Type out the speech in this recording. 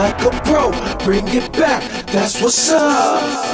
like a pro. Bring it back, that's what's up.